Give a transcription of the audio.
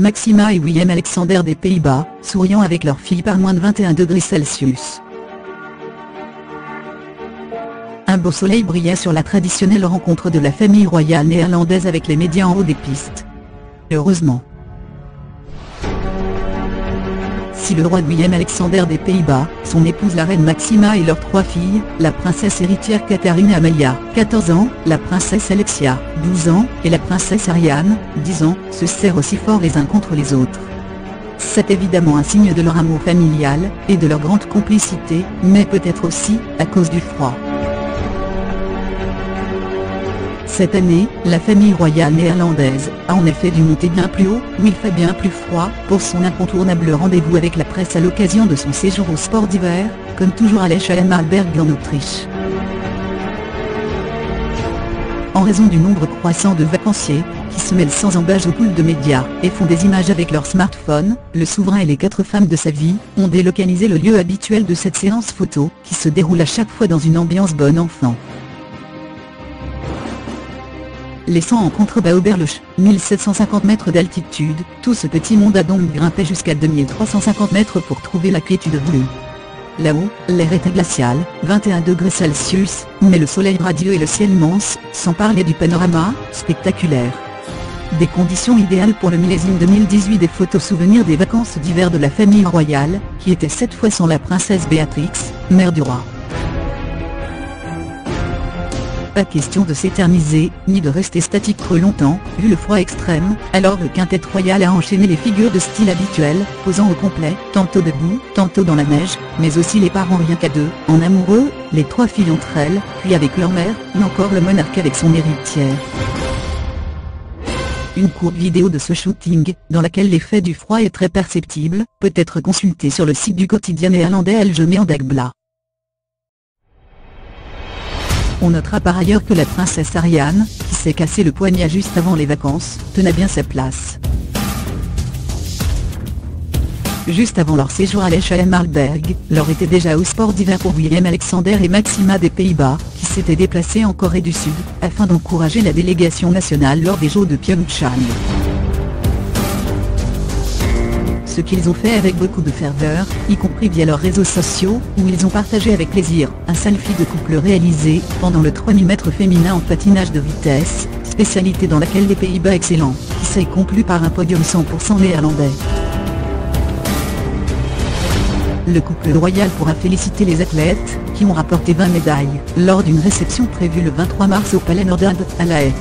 Maxima et Willem Alexander des Pays-Bas, souriant avec leur fille par moins de 21 degrés Celsius. Un beau soleil brillait sur la traditionnelle rencontre de la famille royale néerlandaise avec les médias en haut des pistes. Heureusement. Si le roi Willem Alexander des Pays-Bas, son épouse la reine Maxima et leurs trois filles, la princesse héritière Catherine Amalia, 14 ans, la princesse Alexia, 12 ans, et la princesse Ariane, 10 ans, se serrent aussi fort les uns contre les autres. C'est évidemment un signe de leur amour familial, et de leur grande complicité, mais peut-être aussi, à cause du froid. Cette année, la famille royale néerlandaise a en effet dû monter bien plus haut, où il fait bien plus froid, pour son incontournable rendez-vous avec la presse à l'occasion de son séjour au sport d'hiver, comme toujours à l'Eschalem-Alberg en Autriche. En raison du nombre croissant de vacanciers, qui se mêlent sans embâche au pool de médias, et font des images avec leur smartphone, le souverain et les quatre femmes de sa vie, ont délocalisé le lieu habituel de cette séance photo, qui se déroule à chaque fois dans une ambiance bonne enfant laissant en contrebas Oberlech, 1750 mètres d'altitude, tout ce petit monde a donc grimpé jusqu'à 2350 mètres pour trouver la quiétude voulue. Là-haut, l'air était glacial, 21 degrés mais le soleil radieux et le ciel immense, sans parler du panorama, spectaculaire. Des conditions idéales pour le millésime 2018 des photos souvenirs des vacances d'hiver de la famille royale, qui était cette fois sans la princesse Béatrix, mère du roi. Question de s'éterniser, ni de rester statique trop longtemps, vu le froid extrême, alors le quintet royal a enchaîné les figures de style habituel, posant au complet, tantôt debout, tantôt dans la neige, mais aussi les parents rien qu'à deux, en amoureux, les trois filles entre elles, puis avec leur mère, ou encore le monarque avec son héritière. Une courte vidéo de ce shooting, dans laquelle l'effet du froid est très perceptible, peut être consultée sur le site du quotidien néerlandais en Dagbla. On notera par ailleurs que la princesse Ariane, qui s'est cassé le poignet juste avant les vacances, tenait bien sa place. Juste avant leur séjour à l'Echelem Arlberg, leur était déjà au sport d'hiver pour William Alexander et Maxima des Pays-Bas, qui s'étaient déplacés en Corée du Sud, afin d'encourager la délégation nationale lors des Jeux de Pyeongchang ce qu'ils ont fait avec beaucoup de ferveur, y compris via leurs réseaux sociaux, où ils ont partagé avec plaisir un selfie de couple réalisé pendant le 3000 mètres féminin en patinage de vitesse, spécialité dans laquelle les Pays-Bas excellents, qui s'est conclu par un podium 100% néerlandais. Le couple royal pourra féliciter les athlètes, qui ont rapporté 20 médailles, lors d'une réception prévue le 23 mars au Palais Nordad, à La Haye.